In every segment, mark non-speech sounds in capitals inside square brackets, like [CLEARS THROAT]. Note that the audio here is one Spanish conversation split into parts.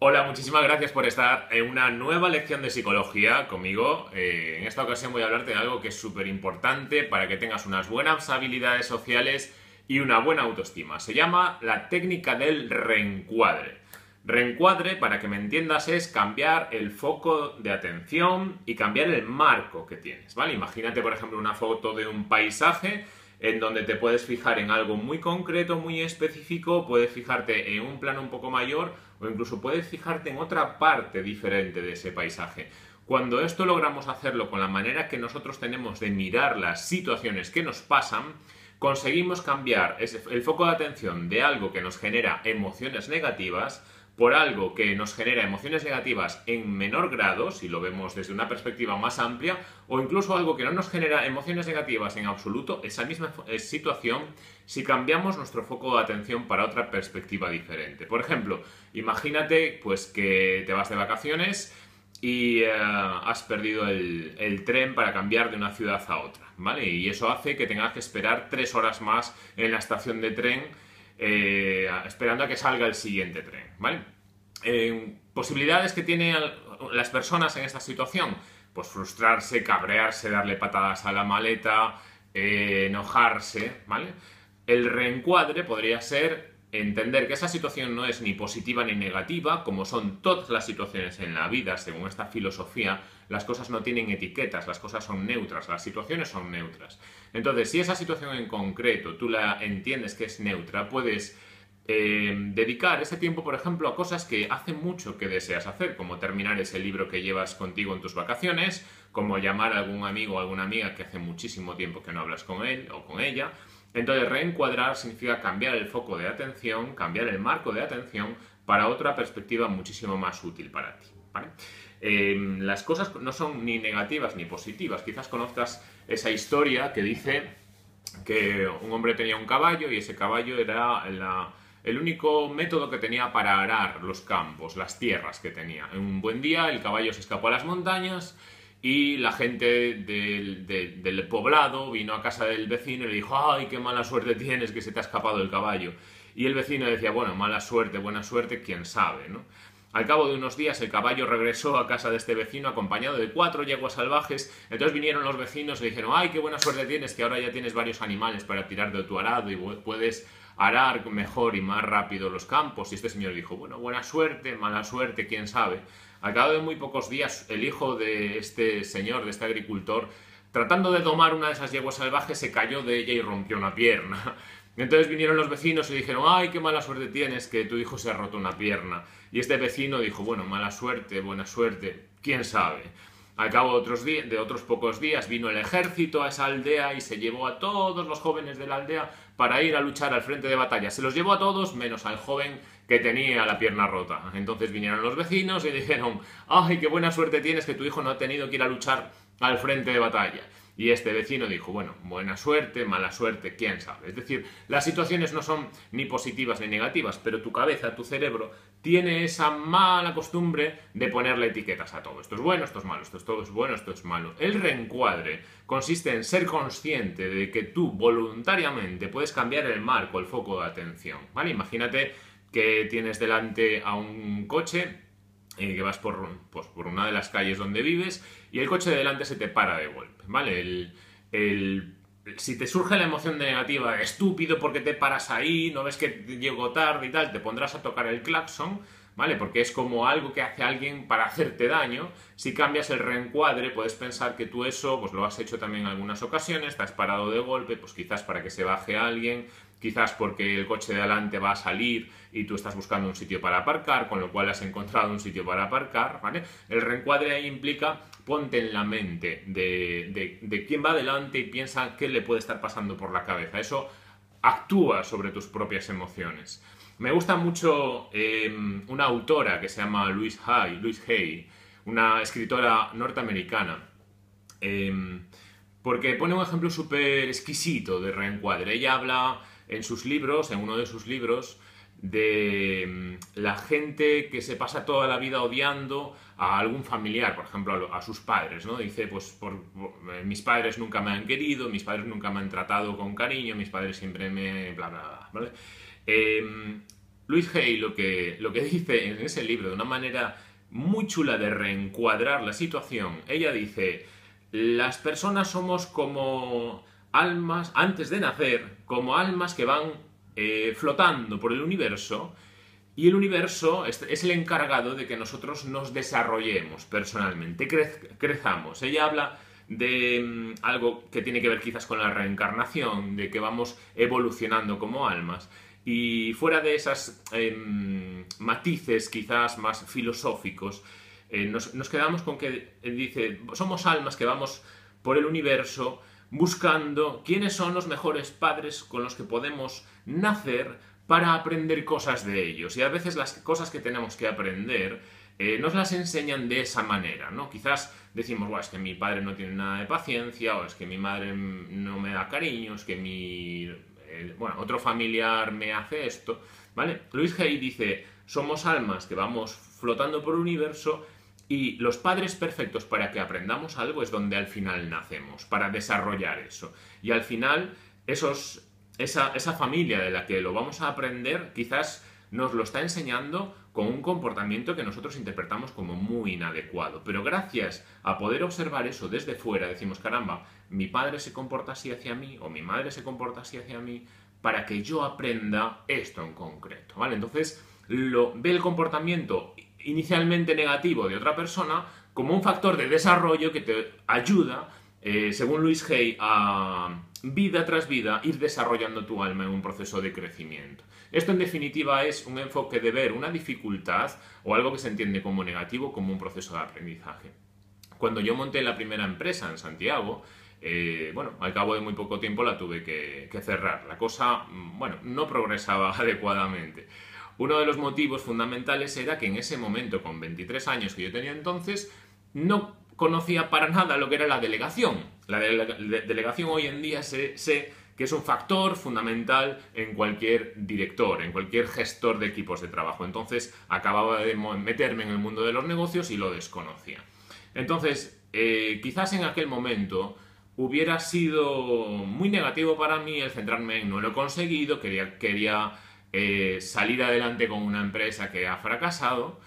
Hola, muchísimas gracias por estar en una nueva lección de psicología conmigo. Eh, en esta ocasión voy a hablarte de algo que es súper importante para que tengas unas buenas habilidades sociales y una buena autoestima. Se llama la técnica del reencuadre. Reencuadre, para que me entiendas, es cambiar el foco de atención y cambiar el marco que tienes, ¿vale? Imagínate, por ejemplo, una foto de un paisaje en donde te puedes fijar en algo muy concreto, muy específico, puedes fijarte en un plano un poco mayor o incluso puedes fijarte en otra parte diferente de ese paisaje. Cuando esto logramos hacerlo con la manera que nosotros tenemos de mirar las situaciones que nos pasan, conseguimos cambiar el foco de atención de algo que nos genera emociones negativas por algo que nos genera emociones negativas en menor grado, si lo vemos desde una perspectiva más amplia, o incluso algo que no nos genera emociones negativas en absoluto, esa misma eh, situación, si cambiamos nuestro foco de atención para otra perspectiva diferente. Por ejemplo, imagínate pues que te vas de vacaciones y eh, has perdido el, el, tren para cambiar de una ciudad a otra, ¿vale? Y eso hace que tengas que esperar tres horas más en la estación de tren eh, esperando a que salga el siguiente tren, ¿vale? Eh, posibilidades que tienen las personas en esta situación, pues frustrarse, cabrearse, darle patadas a la maleta, eh, enojarse, ¿vale? El reencuadre podría ser entender que esa situación no es ni positiva ni negativa, como son todas las situaciones en la vida, según esta filosofía, las cosas no tienen etiquetas, las cosas son neutras, las situaciones son neutras. Entonces, si esa situación en concreto tú la entiendes que es neutra, puedes eh, dedicar ese tiempo, por ejemplo, a cosas que hace mucho que deseas hacer, como terminar ese libro que llevas contigo en tus vacaciones, como llamar a algún amigo o alguna amiga que hace muchísimo tiempo que no hablas con él o con ella, entonces, reencuadrar significa cambiar el foco de atención, cambiar el marco de atención para otra perspectiva muchísimo más útil para ti. Em, las cosas no son ni negativas ni positivas. Quizás conozcas esa historia que dice que un hombre tenía un caballo y ese caballo era el único método que tenía para arar los campos, las tierras que tenía. En un buen día el caballo se escapó a las montañas y la gente del, poblado vino a casa del vecino y le dijo, ay, qué mala suerte tienes que se te ha escapado el caballo. Y el vecino decía, bueno, mala suerte, buena suerte, quién sabe, ¿no? Al cabo de unos días el caballo regresó a casa de este vecino acompañado de cuatro yeguas salvajes, entonces vinieron los vecinos y le dijeron, ay, qué buena suerte tienes, que ahora ya tienes varios animales para tirar de tu arado y puedes arar mejor y más rápido los campos. Y este señor dijo, bueno, buena suerte, mala suerte, quién sabe. Al cabo de muy pocos días, el hijo de este señor, de este agricultor, tratando de tomar una de esas yeguas salvajes, se cayó de ella y rompió una pierna. [LAUGHS] Entonces vinieron los vecinos y dijeron, ay, qué mala suerte tienes que tu hijo se ha roto una pierna. Y este vecino dijo, bueno, mala suerte, buena suerte, quién sabe. Al cabo de otros, de otros pocos días vino el ejército a esa aldea y se llevó a todos los jóvenes de la aldea para ir a luchar al frente de batalla. Se los llevó a todos menos al joven que tenía la pierna rota. Entonces vinieron los vecinos y dijeron, ay, qué buena suerte tienes que tu hijo no ha tenido que ir a luchar al frente de batalla. Y este vecino dijo, bueno, buena suerte, mala suerte, quién sabe. Es decir, las situaciones no son ni positivas ni negativas, pero tu cabeza, tu cerebro, tiene esa mala costumbre de ponerle etiquetas a todo. Esto es bueno, esto es malo, esto es todo es bueno, esto es malo. El reencuadre consiste en ser consciente de que tú voluntariamente puedes cambiar el marco, el foco de atención. ¿Vale? Imagínate que tienes delante a un coche eh, que vas por, pues, por una de las calles donde vives y el coche de delante se te para de golpe, ¿vale? El, si te surge la emoción negativa, estúpido porque te paras ahí, no ves que llego tarde y tal, te pondrás a tocar el claxon, ¿vale? Porque es como algo que hace alguien para hacerte daño. Si cambias el reencuadre, puedes pensar que tú eso, pues lo has hecho también en algunas ocasiones, te has parado de golpe, pues quizás para que se baje alguien, quizás porque el coche de adelante va a salir y tú estás buscando un sitio para aparcar, con lo cual has encontrado un sitio para aparcar. El reencuadre ahí implica ponte en la mente de, de, quién va adelante y piensa qué le puede estar pasando por la cabeza. Eso actúa sobre tus propias emociones. Me gusta mucho em, una autora que se llama Louise Hay, Louise Hay una escritora norteamericana, em, porque pone un ejemplo súper exquisito de reencuadre. Ella habla en sus libros, en uno de sus libros, de mm, la gente que se pasa toda la vida odiando a algún familiar, por ejemplo, a, sus padres, ¿no? Dice, pues eh, mis padres nunca me han querido, mis padres nunca me han tratado con cariño, mis padres siempre me... bla, bla, bla. Em, Luis Hay lo que, lo que [LAUGHS] dice en ese libro de una manera muy chula de reencuadrar la situación, ella dice, las personas somos como almas, antes de nacer, como almas que van eh, flotando por el universo y el universo es, el encargado de que nosotros nos desarrollemos personalmente, crezamos. Ella habla de mm, algo que tiene que ver quizás con la reencarnación, de que vamos evolucionando como almas. Y fuera de esos em, matices quizás más filosóficos, eh, nos, nos, quedamos con que dice, somos almas que vamos por el universo buscando quiénes son los mejores padres con los que podemos nacer para aprender cosas de ellos. Y a veces las cosas que tenemos que aprender eh, nos las enseñan de esa manera, ¿no? Quizás decimos, es que mi padre no tiene nada de paciencia, o es que mi madre no me da cariño, es que mi... Eh, bueno, otro familiar me hace esto, ¿vale? Luis Hay dice, somos almas que vamos flotando por el universo y los padres perfectos para que aprendamos algo es donde al final nacemos, para desarrollar eso. Y al final, esos esa, esa familia de la que lo vamos a aprender quizás nos lo está enseñando con un comportamiento que nosotros interpretamos como muy inadecuado. Pero gracias a poder observar eso desde fuera, decimos, caramba, mi padre se comporta así hacia mí o mi madre se comporta así hacia mí para que yo aprenda esto en concreto. ¿vale? Entonces, lo, ve el comportamiento inicialmente negativo de otra persona como un factor de desarrollo que te ayuda eh, según Luis Hay, a vida tras vida ir desarrollando tu alma en un proceso de crecimiento. Esto en definitiva es un enfoque de ver una dificultad o algo que se entiende como negativo como un proceso de aprendizaje. Cuando yo monté la primera empresa en Santiago, eh, bueno, al cabo de muy poco tiempo la tuve que, que cerrar. La cosa, mm, bueno, no progresaba [LAUGHS] adecuadamente. Uno de los motivos fundamentales era que en ese momento, con 23 años que yo tenía entonces, no conocía para nada lo que era la delegación. La delegación hoy en día sé, que es un factor fundamental en cualquier director, en cualquier gestor de equipos de trabajo. Entonces acababa de meterme en el mundo de los negocios y lo desconocía. Entonces, eh, quizás en aquel momento hubiera sido muy negativo para mí el centrarme en no lo he conseguido, quería eh, salir adelante con una empresa que ha fracasado.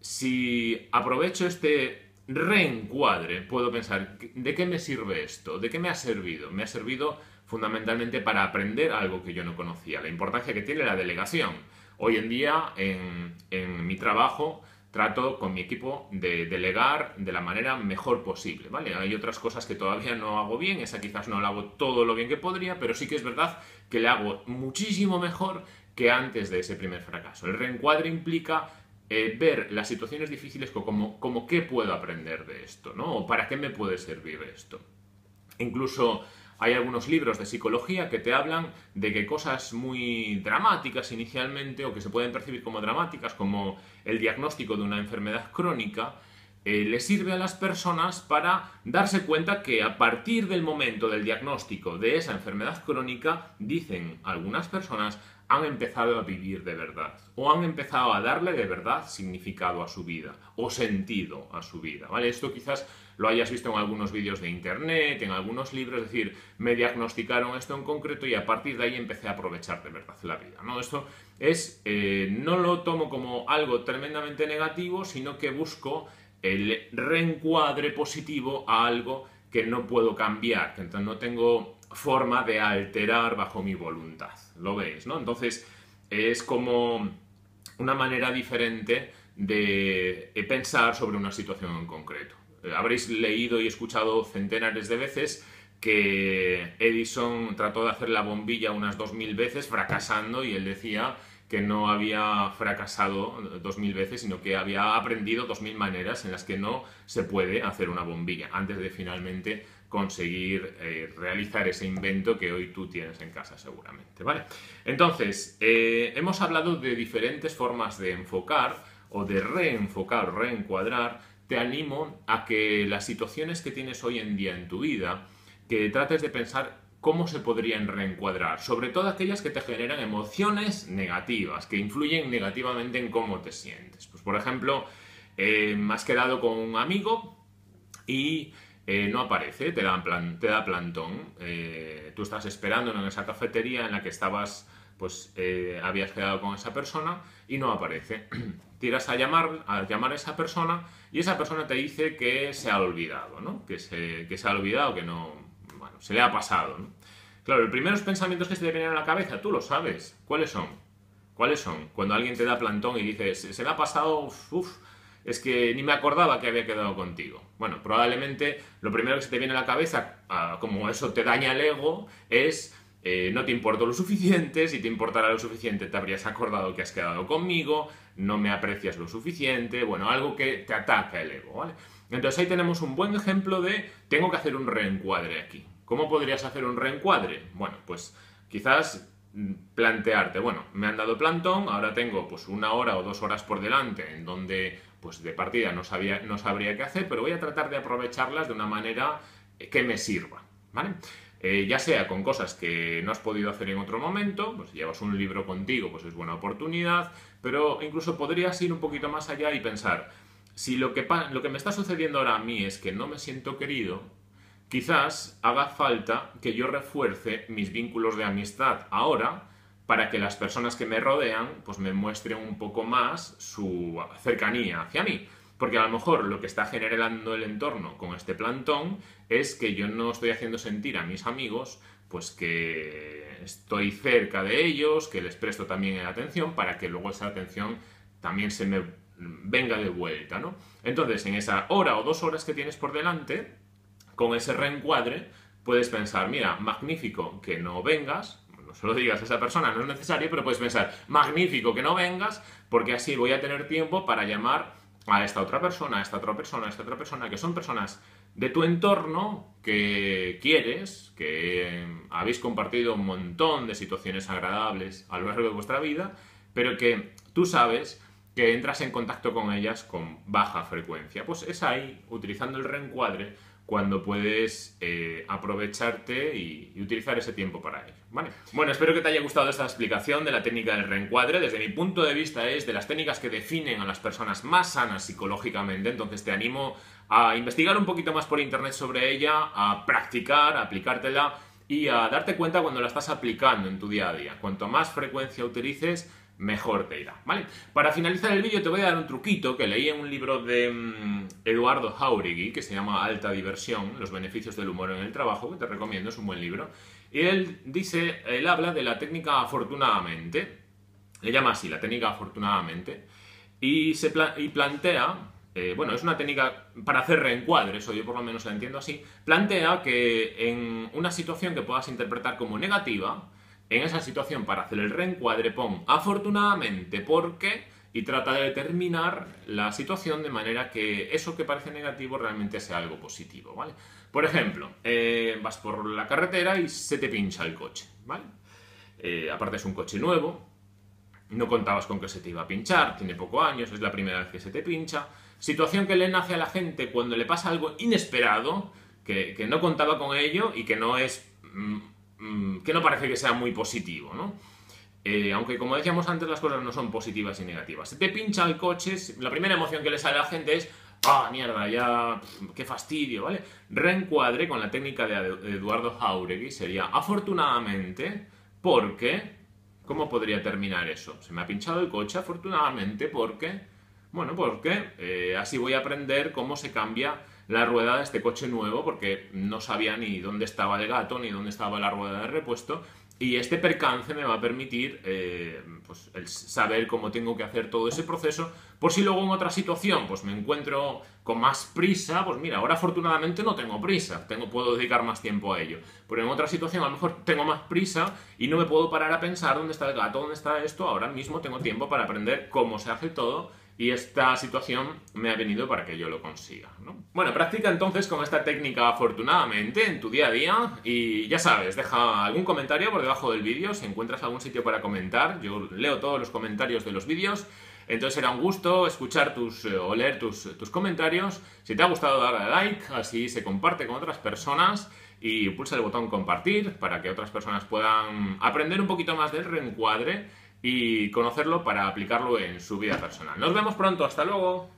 Si aprovecho este reencuadre, puedo pensar, ¿de qué me sirve esto? ¿De qué me ha servido? Me ha servido fundamentalmente para aprender algo que yo no conocía, la importancia que tiene la delegación. Hoy en día, en, mi trabajo, trato con mi equipo de delegar de la manera mejor posible, ¿vale? Hay otras cosas que todavía no hago bien, esa quizás no la hago todo lo bien que podría, pero sí que es verdad que le hago muchísimo mejor que antes de ese primer fracaso. El reencuadre implica eh, ver las situaciones difíciles como, como qué puedo aprender de esto, ¿no? O para qué me puede servir esto. Incluso hay algunos libros de psicología que te hablan de que cosas muy dramáticas inicialmente o que se pueden percibir como dramáticas, como el diagnóstico de una enfermedad crónica, eh, le sirve a las personas para darse cuenta que a partir del momento del diagnóstico de esa enfermedad crónica, dicen algunas personas, han empezado a vivir de verdad o han empezado a darle de verdad significado a su vida o sentido a su vida, ¿vale? Esto quizás lo hayas visto en algunos vídeos de internet, en algunos libros, es decir, me diagnosticaron esto en concreto y a partir de ahí empecé a aprovechar de verdad la vida, ¿no? Esto es, eh, no lo tomo como algo tremendamente negativo, sino que busco el reencuadre positivo a algo que no puedo cambiar, que no tengo forma de alterar bajo mi voluntad. ¿Lo veis? ¿no? Entonces es como una manera diferente de pensar sobre una situación en concreto. Eh, habréis leído y escuchado centenares de veces que Edison trató de hacer la bombilla unas dos mil veces fracasando y él decía que no había fracasado dos mil veces, sino que había aprendido dos mil maneras en las que no se puede hacer una bombilla antes de finalmente conseguir eh, realizar ese invento que hoy tú tienes en casa seguramente, ¿vale? Entonces, eh, hemos hablado de diferentes formas de enfocar o de reenfocar, reencuadrar. Te animo a que las situaciones que tienes hoy en día en tu vida, que trates de pensar cómo se podrían reencuadrar, sobre todo aquellas que te generan emociones negativas, que influyen negativamente en cómo te sientes. Pues, por ejemplo, eh, has quedado con un amigo y eh, no aparece, te da, te da plantón. Eh, tú estás esperando en esa cafetería en la que estabas pues eh, habías quedado con esa persona y no aparece. [CLEARS THROAT] Tiras a llamar, a llamar a esa persona y esa persona te dice que se ha olvidado, ¿no? Que se, que se ha olvidado, que no, bueno, se le ha pasado. Claro, los primeros pensamientos que se te vienen a la cabeza, tú lo sabes. ¿Cuáles son? ¿Cuáles son? Cuando alguien te da plantón y dice, se, le ha pasado, uff, es que ni me acordaba que había quedado contigo. Bueno, probablemente lo primero que se te viene a la cabeza, como eso te daña el ego, es eh, no te importo lo suficiente, si te importara lo suficiente te habrías acordado que has quedado conmigo, no me aprecias lo suficiente, bueno, algo que te ataca el ego, ¿vale? Entonces ahí tenemos un buen ejemplo de tengo que hacer un reencuadre aquí. ¿Cómo podrías hacer un reencuadre? Bueno, pues quizás mm, plantearte, bueno, me han dado plantón, ahora tengo pues una hora o dos horas por delante en donde pues de partida no, sabía, no sabría qué hacer, pero voy a tratar de aprovecharlas de una manera que me sirva, ¿vale? Eh, ya sea con cosas que no has podido hacer en otro momento, pues si llevas un libro contigo, pues es buena oportunidad, pero incluso podrías ir un poquito más allá y pensar, si lo que, lo que me está sucediendo ahora a mí es que no me siento querido, Quizás haga falta que yo refuerce mis vínculos de amistad ahora para que las personas que me rodean pues me muestren un poco más su cercanía hacia mí. Porque a lo mejor lo que está generando el entorno con este plantón es que yo no estoy haciendo sentir a mis amigos pues que estoy cerca de ellos, que les presto también atención para que luego esa atención también se me venga de vuelta, ¿no? Entonces, en esa hora o dos horas que tienes por delante, con ese reencuadre puedes pensar, mira, magnífico que no vengas, no se lo digas a esa persona, no es necesario, pero puedes pensar, magnífico que no vengas, porque así voy a tener tiempo para llamar a esta otra persona, a esta otra persona, a esta otra persona, que son personas de tu entorno que quieres, que habéis compartido un montón de situaciones agradables a lo largo de vuestra vida, pero que tú sabes que entras en contacto con ellas con baja frecuencia. Pues es ahí, utilizando el reencuadre, cuando puedes eh, aprovecharte y, utilizar ese tiempo para ello. ¿vale? Bueno, espero que te haya gustado esta explicación de la técnica del reencuadre. Desde mi punto de vista es de las técnicas que definen a las personas más sanas psicológicamente, entonces te animo a investigar un poquito más por internet sobre ella, a practicar, a aplicártela y a darte cuenta cuando la estás aplicando en tu día a día. Cuanto más frecuencia utilices, mejor te irá, ¿vale? Para finalizar el vídeo te voy a dar un truquito que leí en un libro de mm, Eduardo Jauregui que se llama Alta Diversión, los beneficios del humor en el trabajo, que te recomiendo, es un buen libro. Y él dice, él habla de la técnica afortunadamente, le llama así, la técnica afortunadamente, y, se y plantea, eh, bueno, es una técnica para hacer reencuadres, o yo por lo menos la entiendo así, plantea que en una situación que puedas interpretar como negativa, en esa situación, para hacer el reencuadre, pon afortunadamente porque y trata de determinar la situación de manera que eso que parece negativo realmente sea algo positivo, ¿vale? Por ejemplo, eh, vas por la carretera y se te pincha el coche, ¿vale? Eh, aparte es un coche nuevo, no contabas con que se te iba a pinchar, tiene pocos años, es la primera vez que se te pincha. Situación que le nace a la gente cuando le pasa algo inesperado, que, que no contaba con ello y que no es mm, que no parece que sea muy positivo, ¿no? Eh, aunque como decíamos antes, las cosas no son positivas y negativas. Se te pincha el coche, la primera emoción que le sale a la gente es ¡Ah, mierda! Ya, qué fastidio, ¿vale? Reencuadre con la técnica de Eduardo Jauregui sería afortunadamente porque... ¿Cómo podría terminar eso? Se me ha pinchado el coche afortunadamente porque... Bueno, porque eh, así voy a aprender cómo se cambia la rueda de este coche nuevo porque no sabía ni dónde estaba el gato ni dónde estaba la rueda de repuesto y este percance me va a permitir eh, pues, saber cómo tengo que hacer todo ese proceso. Por si luego en otra situación pues me encuentro con más prisa pues mira ahora afortunadamente no tengo prisa tengo puedo dedicar más tiempo a ello. Pero en otra situación a lo mejor tengo más prisa y no me puedo parar a pensar dónde está el gato dónde está esto ahora mismo tengo tiempo para aprender cómo se hace todo y esta situación me ha venido para que yo lo consiga. Bueno, practica entonces con esta técnica afortunadamente en tu día a día y ya sabes, deja algún comentario por debajo del vídeo si encuentras algún sitio para comentar. Yo leo todos los comentarios de los vídeos. Entonces será un gusto escuchar tus, eh, o leer tus, tus comentarios. Si te ha gustado, dale like, así se comparte con otras personas y pulsa el botón compartir para que otras personas puedan aprender un poquito más del reencuadre y conocerlo para aplicarlo en su vida personal. Nos vemos pronto, hasta luego.